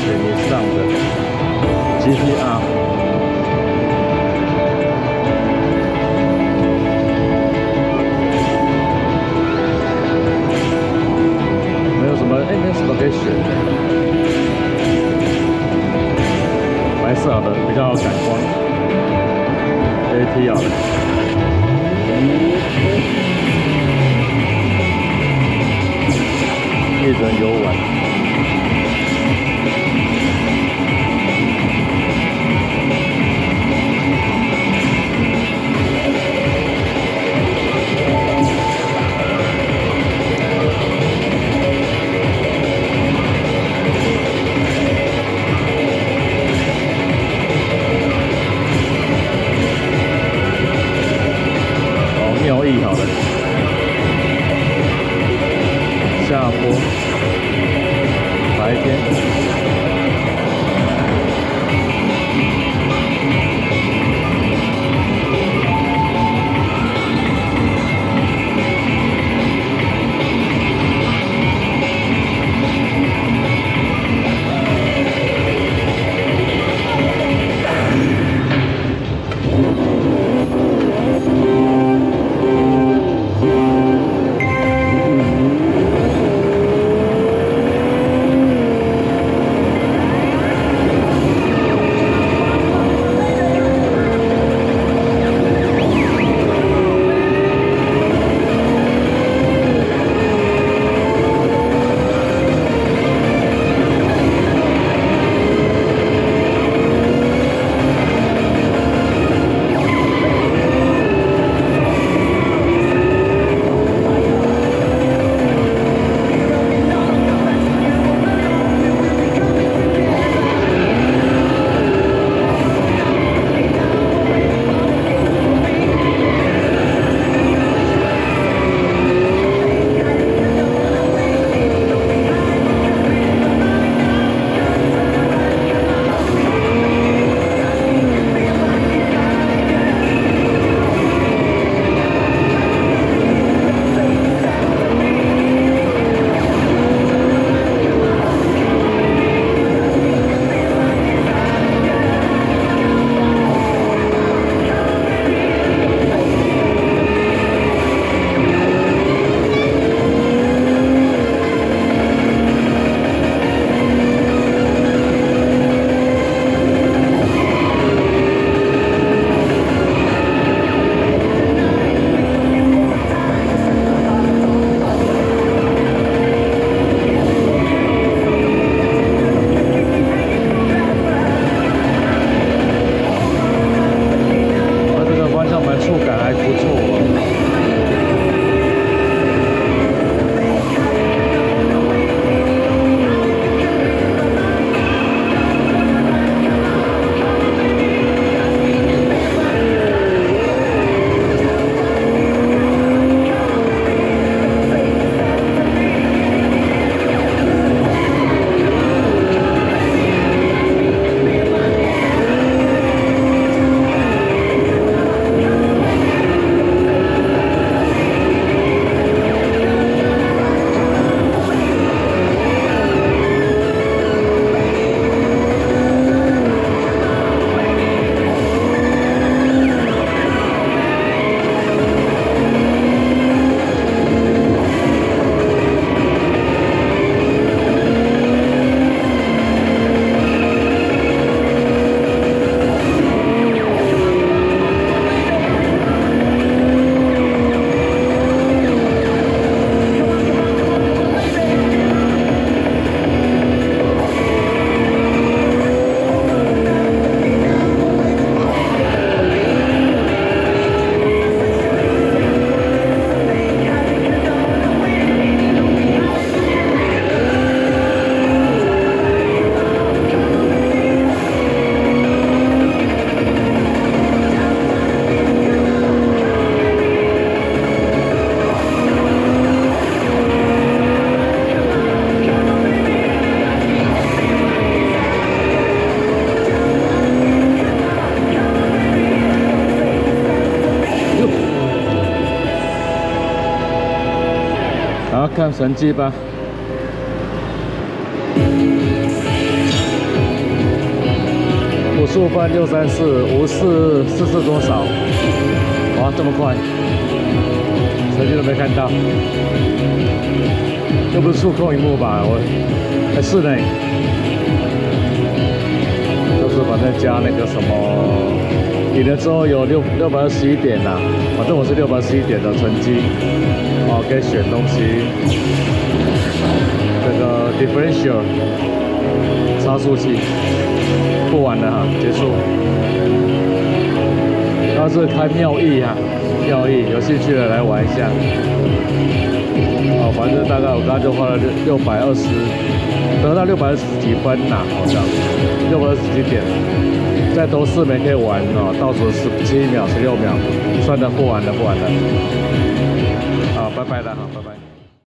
钱以上的 GTR。没有什么，哎，没什么可以选。白色的比较感光，AT 好的。一人游玩。白看神迹吧。五十五分六三四，五四四四多少？哇，这么快，成绩都没看到，又不是触控荧幕吧？我还是呢，就是反正加那个什么，赢了之后有六六百二十一点呐，反正我是六百二十一点的成绩，哦，可以选东西，这个 differential 差速器。不玩了哈，结束。要是开妙意哈，妙意有兴趣的来玩一下。哦，反正大概我刚刚就花了六六百二十，得到六百二十几分呐，好像六百二十几点。再多四枚可以玩哦，倒数十七秒、十六秒，算的不玩了，不玩了。好，拜拜了，好，拜拜。